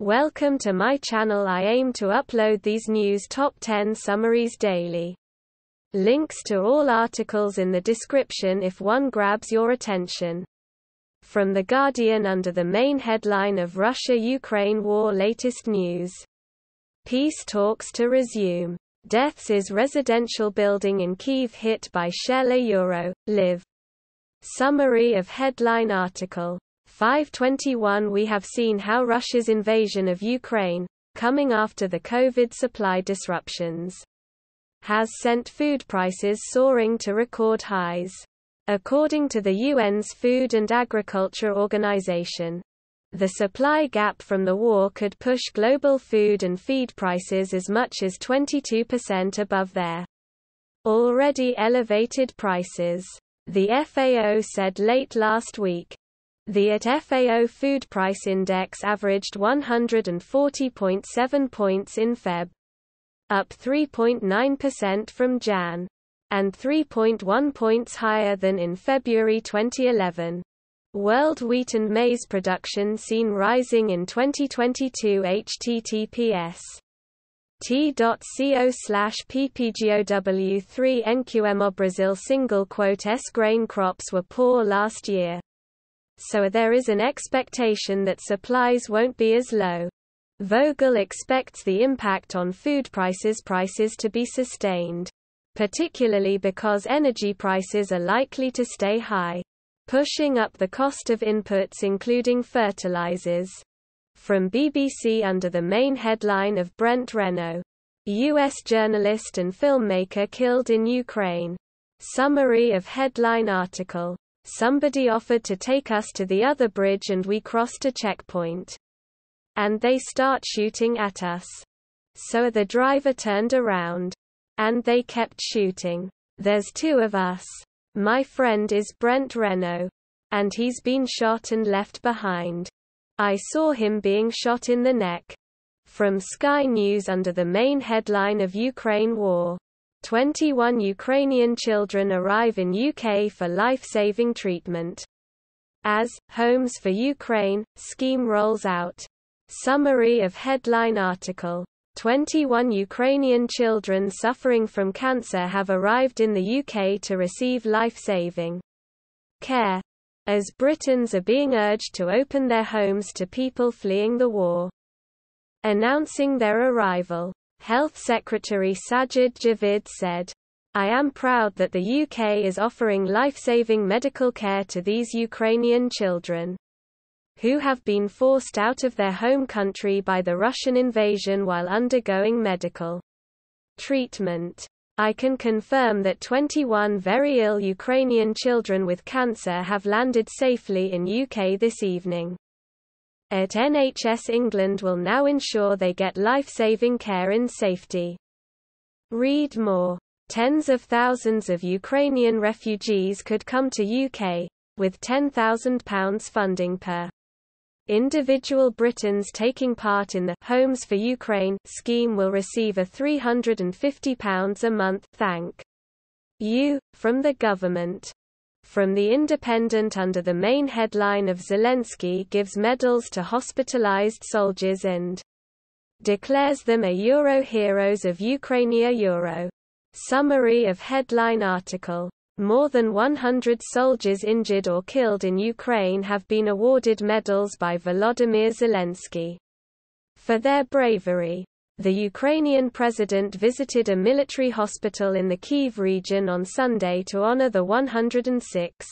Welcome to my channel I aim to upload these news top 10 summaries daily. Links to all articles in the description if one grabs your attention. From The Guardian under the main headline of Russia-Ukraine war latest news. Peace talks to resume. Deaths is residential building in Kyiv hit by shell Euro, live. Summary of headline article 521 We have seen how Russia's invasion of Ukraine, coming after the COVID supply disruptions, has sent food prices soaring to record highs. According to the UN's Food and Agriculture Organization, the supply gap from the war could push global food and feed prices as much as 22% above their already elevated prices. The FAO said late last week, the AT FAO Food Price Index averaged 140.7 points in Feb. Up 3.9% from Jan. And 3.1 points higher than in February 2011. World wheat and maize production seen rising in 2022 https t.co slash ppgow3 nqmo Brazil single quote s grain crops were poor last year so there is an expectation that supplies won't be as low. Vogel expects the impact on food prices prices to be sustained. Particularly because energy prices are likely to stay high. Pushing up the cost of inputs including fertilizers. From BBC under the main headline of Brent Renaud. U.S. journalist and filmmaker killed in Ukraine. Summary of headline article Somebody offered to take us to the other bridge and we crossed a checkpoint. And they start shooting at us. So the driver turned around. And they kept shooting. There's two of us. My friend is Brent Renaud. And he's been shot and left behind. I saw him being shot in the neck. From Sky News under the main headline of Ukraine War. 21 Ukrainian children arrive in UK for life-saving treatment. As Homes for Ukraine scheme rolls out. Summary of headline article 21 Ukrainian children suffering from cancer have arrived in the UK to receive life-saving care as Britons are being urged to open their homes to people fleeing the war. Announcing their arrival Health Secretary Sajid Javid said, I am proud that the UK is offering life-saving medical care to these Ukrainian children who have been forced out of their home country by the Russian invasion while undergoing medical treatment. I can confirm that 21 very ill Ukrainian children with cancer have landed safely in UK this evening at NHS England will now ensure they get life-saving care in safety. Read more. Tens of thousands of Ukrainian refugees could come to UK, with £10,000 funding per individual Britons taking part in the Homes for Ukraine scheme will receive a £350 a month thank you from the government from The Independent under the main headline of Zelensky gives medals to hospitalized soldiers and declares them a Euro heroes of Ukrainia Euro. Summary of headline article. More than 100 soldiers injured or killed in Ukraine have been awarded medals by Volodymyr Zelensky for their bravery. The Ukrainian president visited a military hospital in the Kyiv region on Sunday to honor the 106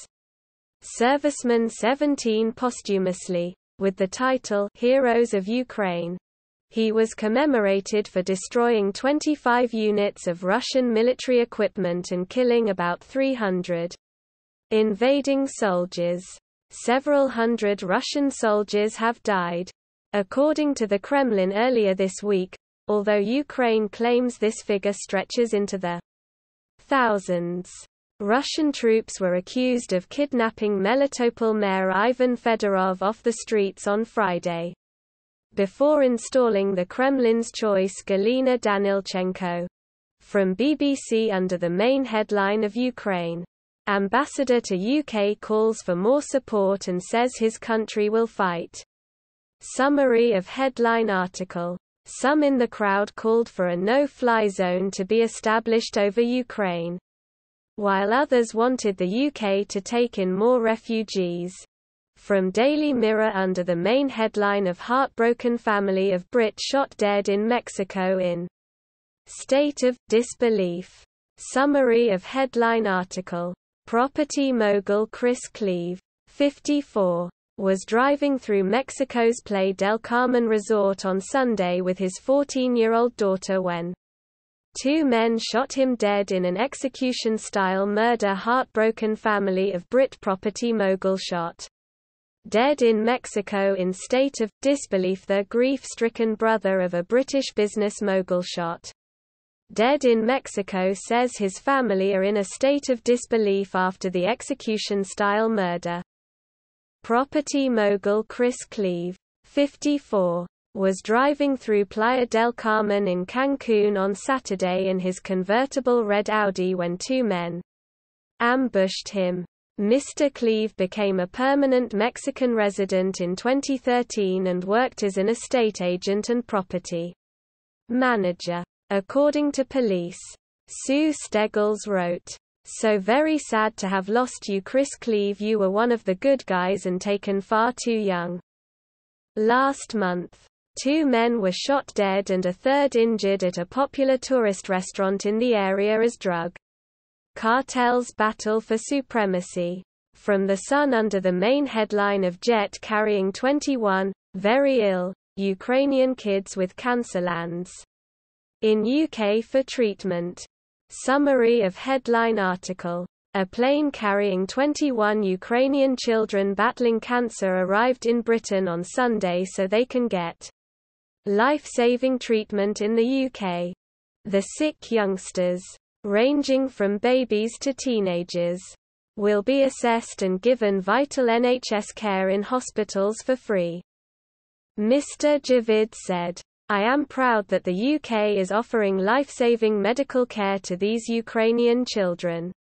servicemen 17 posthumously, with the title Heroes of Ukraine. He was commemorated for destroying 25 units of Russian military equipment and killing about 300 invading soldiers. Several hundred Russian soldiers have died. According to the Kremlin earlier this week, although Ukraine claims this figure stretches into the thousands. Russian troops were accused of kidnapping Melitopol mayor Ivan Fedorov off the streets on Friday. Before installing the Kremlin's choice Galina Danilchenko. From BBC under the main headline of Ukraine. Ambassador to UK calls for more support and says his country will fight Summary of headline article. Some in the crowd called for a no-fly zone to be established over Ukraine. While others wanted the UK to take in more refugees. From Daily Mirror under the main headline of Heartbroken Family of Brit Shot Dead in Mexico in State of Disbelief. Summary of headline article. Property mogul Chris Cleave, 54, was driving through Mexico's Playa del Carmen resort on Sunday with his 14-year-old daughter when two men shot him dead in an execution-style murder heartbroken family of Brit property mogul shot dead in Mexico in state of disbelief the grief-stricken brother of a British business mogul shot dead in Mexico says his family are in a state of disbelief after the execution-style murder. Property mogul Chris Cleave, 54, was driving through Playa del Carmen in Cancun on Saturday in his convertible red Audi when two men ambushed him. Mr. Cleave became a permanent Mexican resident in 2013 and worked as an estate agent and property manager. According to police, Sue Steggles wrote, so very sad to have lost you Chris Cleave you were one of the good guys and taken far too young. Last month, two men were shot dead and a third injured at a popular tourist restaurant in the area as drug cartels battle for supremacy. From the Sun under the main headline of jet carrying 21, very ill, Ukrainian kids with cancer lands in UK for treatment. Summary of headline article. A plane carrying 21 Ukrainian children battling cancer arrived in Britain on Sunday so they can get life-saving treatment in the UK. The sick youngsters, ranging from babies to teenagers, will be assessed and given vital NHS care in hospitals for free. Mr. Javid said. I am proud that the UK is offering life-saving medical care to these Ukrainian children.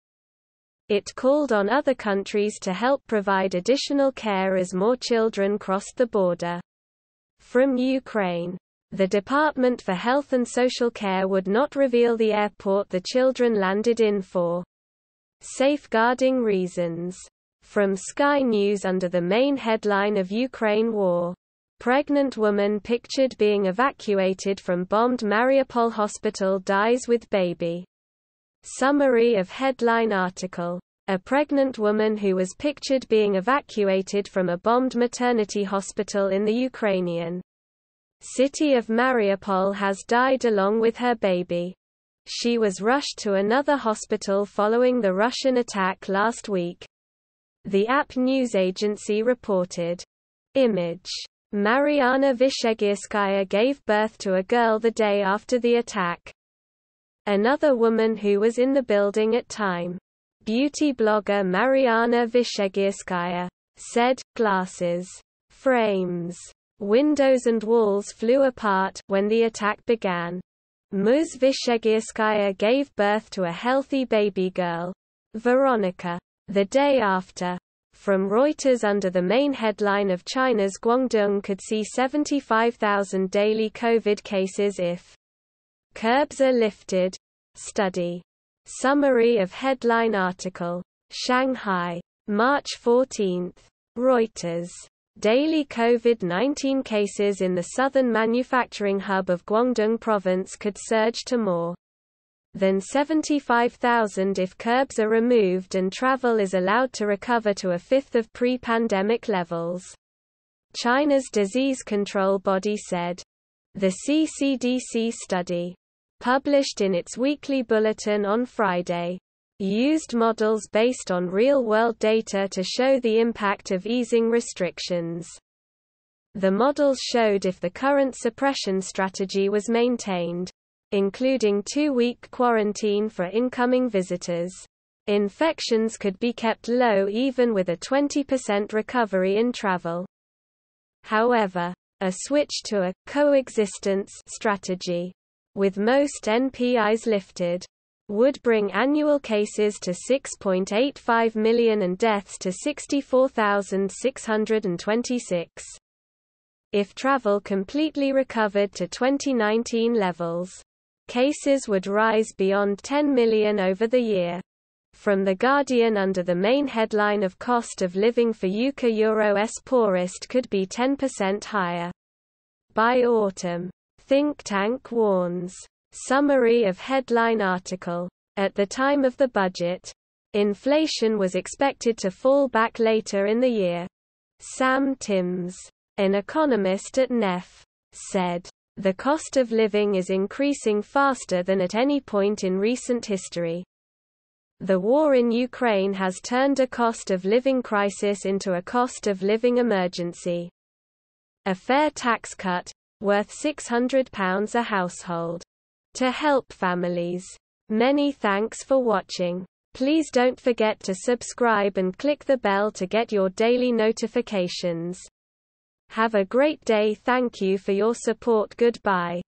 It called on other countries to help provide additional care as more children crossed the border. From Ukraine. The Department for Health and Social Care would not reveal the airport the children landed in for safeguarding reasons. From Sky News under the main headline of Ukraine War. Pregnant woman pictured being evacuated from bombed Mariupol hospital dies with baby. Summary of headline article. A pregnant woman who was pictured being evacuated from a bombed maternity hospital in the Ukrainian city of Mariupol has died along with her baby. She was rushed to another hospital following the Russian attack last week. The AP news agency reported. Image Mariana Vishegirskaya gave birth to a girl the day after the attack. Another woman who was in the building at time, beauty blogger Mariana Vishegirskaya, said, glasses, frames, windows and walls flew apart when the attack began. Muz Vishegirskaya gave birth to a healthy baby girl, Veronica, the day after. From Reuters under the main headline of China's Guangdong could see 75,000 daily COVID cases if curbs are lifted. Study. Summary of headline article. Shanghai. March 14. Reuters. Daily COVID-19 cases in the southern manufacturing hub of Guangdong province could surge to more than 75,000 if curbs are removed and travel is allowed to recover to a fifth of pre-pandemic levels. China's disease control body said. The CCDC study, published in its weekly bulletin on Friday, used models based on real-world data to show the impact of easing restrictions. The models showed if the current suppression strategy was maintained, including two-week quarantine for incoming visitors. Infections could be kept low even with a 20% recovery in travel. However, a switch to a coexistence strategy, with most NPIs lifted, would bring annual cases to 6.85 million and deaths to 64,626. If travel completely recovered to 2019 levels, cases would rise beyond 10 million over the year. From The Guardian under the main headline of cost of living for UK Euro S poorest could be 10% higher. By autumn. Think tank warns. Summary of headline article. At the time of the budget, inflation was expected to fall back later in the year. Sam Timms, an economist at NEF, said, The cost of living is increasing faster than at any point in recent history. The war in Ukraine has turned a cost of living crisis into a cost of living emergency. A fair tax cut, worth £600 a household. To help families. Many thanks for watching. Please don't forget to subscribe and click the bell to get your daily notifications. Have a great day thank you for your support goodbye.